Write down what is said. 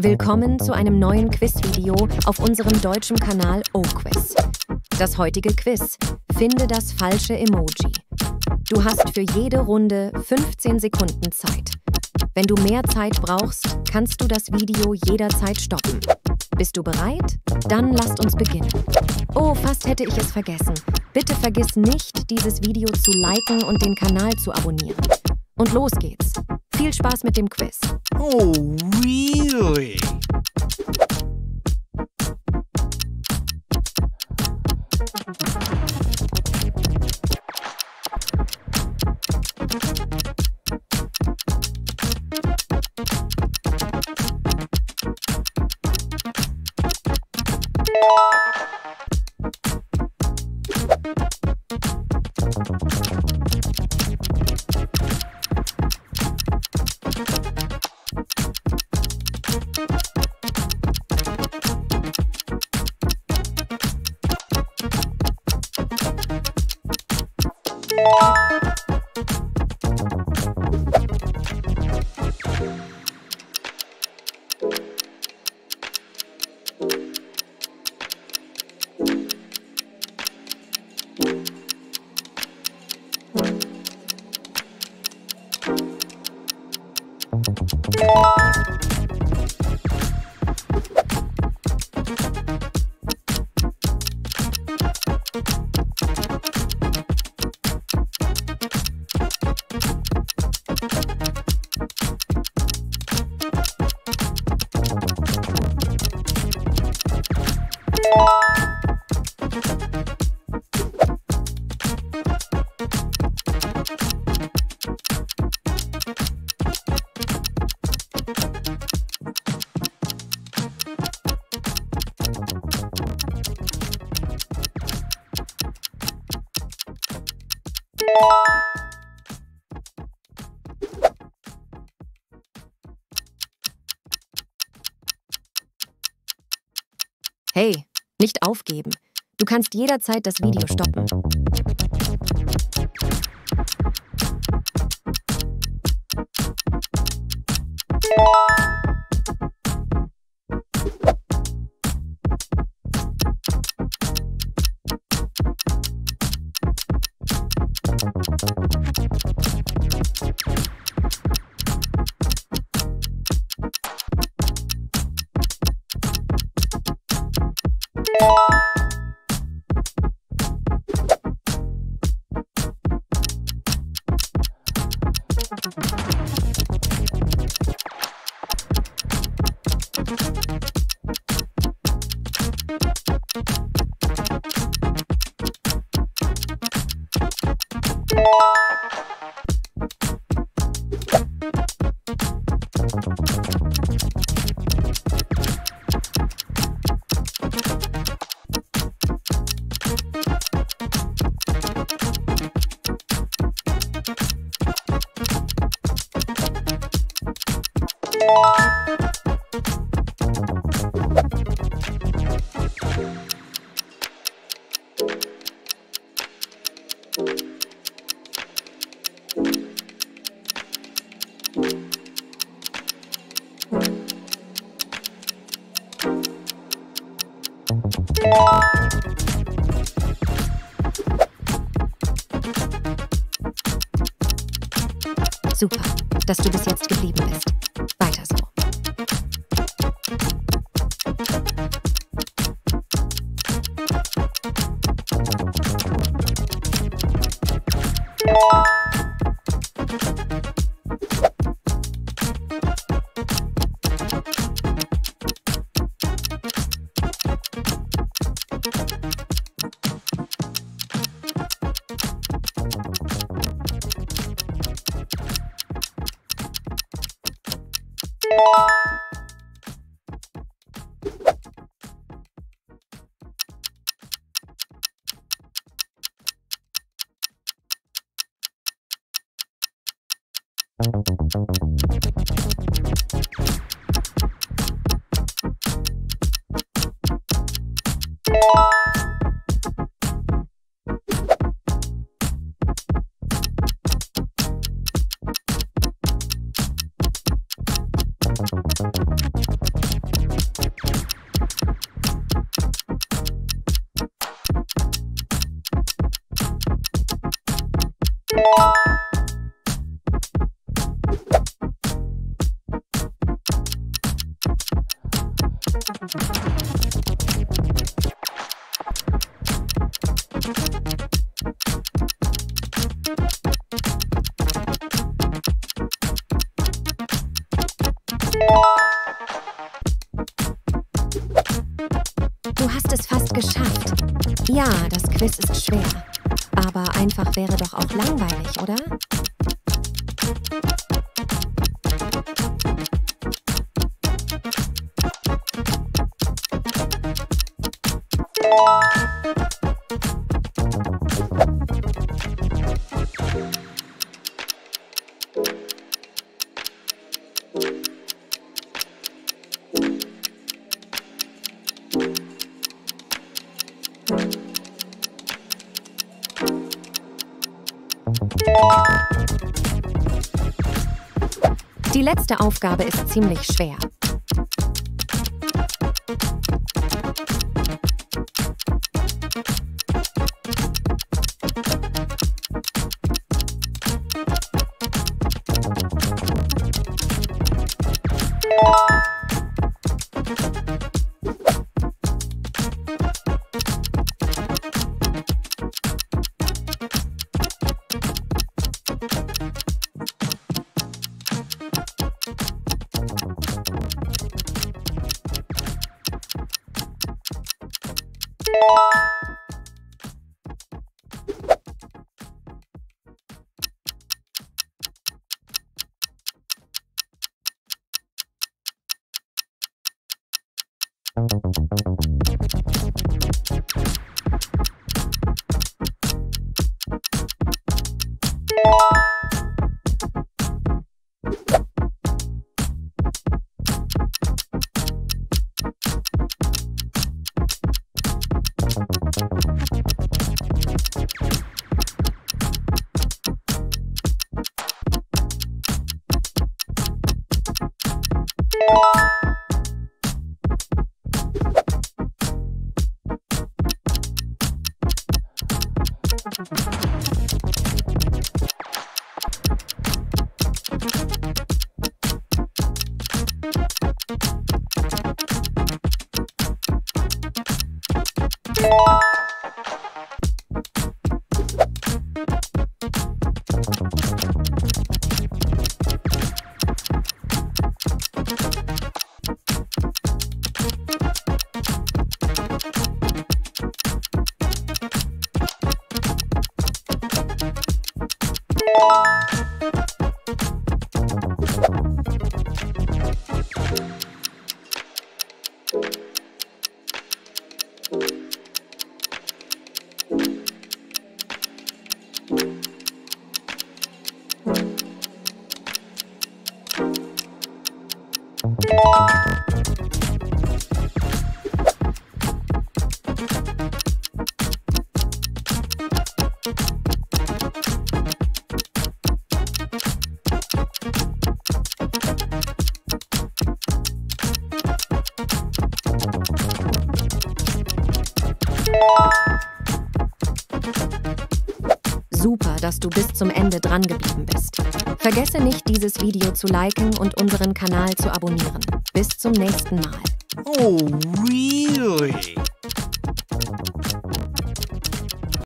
Willkommen zu einem neuen Quizvideo auf unserem deutschen Kanal OQuiz. Das heutige Quiz: Finde das falsche Emoji. Du hast für jede Runde 15 Sekunden Zeit. Wenn du mehr Zeit brauchst, kannst du das Video jederzeit stoppen. Bist du bereit? Dann lasst uns beginnen. Oh, fast hätte ich es vergessen. Bitte vergiss nicht, dieses Video zu liken und den Kanal zu abonnieren. Und los geht's. Viel Spaß mit dem Quiz. Oh, really? Thank Hey, nicht aufgeben. Du kannst jederzeit das Video stoppen. Super, dass du bis jetzt geblieben bist. you Ja, das Quiz ist schwer. Aber einfach wäre doch auch langweilig, oder? Die letzte Aufgabe ist ziemlich schwer. Super, dass du bis zum Ende dran geblieben bist. Vergesse nicht, dieses Video zu liken und unseren Kanal zu abonnieren. Bis zum nächsten Mal. Oh, really?